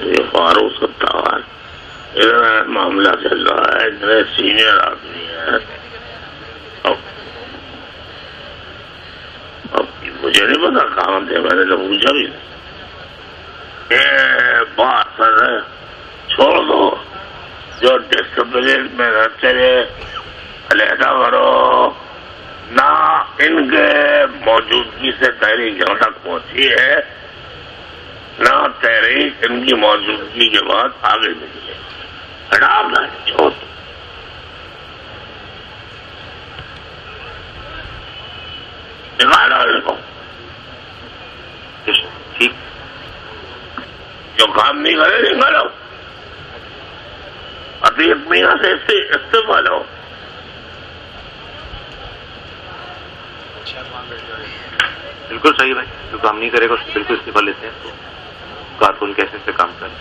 ये फारूक सत्तावान इतना मामला चल रहा है इतने सीनियर आदमी है। अब अब मुझे नहीं पता कहाँ थे, मैंने तो पूछा भी ये बात सर छोड़ दो। जो डिस्प्लिन में रहते रहे अलहदा करो। ना इनके मौजूदगी से तहरीक यहाँ तक पहुँची है। ना तहरीक इनकी मौजूदगी के बाद आगे नहीं है छोड़ निकालो ठीक। जो काम नहीं करे, निकालो। अतीत में यहाँ से इससे इस्तीफा लो बिल्कुल सही भाई। जो काम नहीं करेगा, उसको बिल्कुल इस्तीफा लेते हैं। कारकुन कैसे से काम करें।